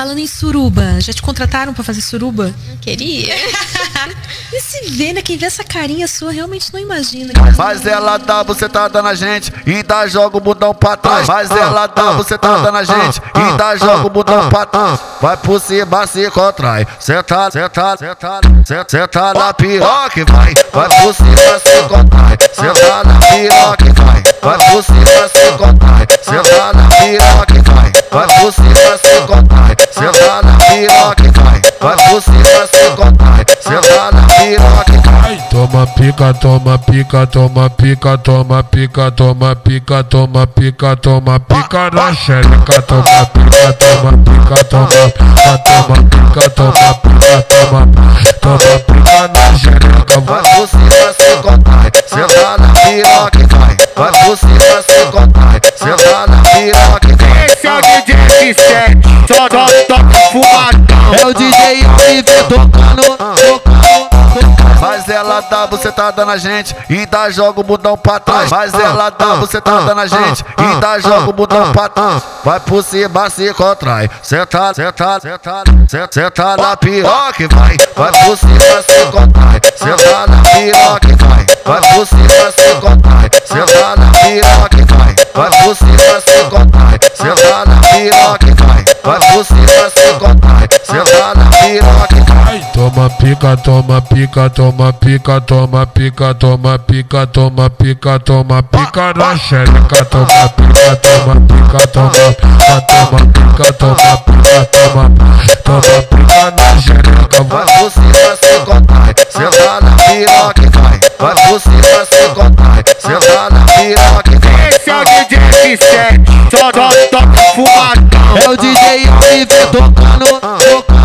Falando em suruba, já te contrataram pra fazer suruba? Queria. E se vê, né? Quem vê essa carinha sua realmente não imagina. Mas ela dá bucetada na gente e ainda joga o bundão pra trás. Mas ela dá bucetada na gente e ainda joga o bundão pra trás. Vai por cima, se contrai. Senta, senta, senta, senta, senta na piroca e vai. Vai por cima, se contrai. Senta na piroca e vai. Vai por cima, se contrai. Senta na piroca e vai. Vai por cima, Contrai. Senta na e. Toma pica, toma pica, toma pica, toma pica, toma pica, toma pica, toma pica na xereca, toma pica, toma pica, toma pica, toma pica, toma pica, É o DJ Oliver tocando, tocando. Mas ela dá bucetada na gente e ainda joga o bundão pra trás. Mas ela dá bucetada na gente e ainda joga o bundão pra trás. Vai por cima, se contrai. Senta, senta, senta, senta, senta na piroca e vai. Vai por cima, se contrai. Senta na piroca e vai. Vai por cima, se contrai. Senta na piroca e vai. Vai por cima, se contrai. Senta na piroca e vai. Vai por cima, Toma pica, toma pica, toma pica, toma pica, toma pica, toma pica, toma pica na xereca, toma pica, toma pica, toma pica, toma pica, toma pica, toma toma pica na xereca, Vai vai. por cima, se contrai. Senta na piroca e vai. Vai por cima, se contrai. Senta na piroca e vai. Esse é o DJ F7, só toca fumadão. É o DJ tocando, tocando, tocando, tocando.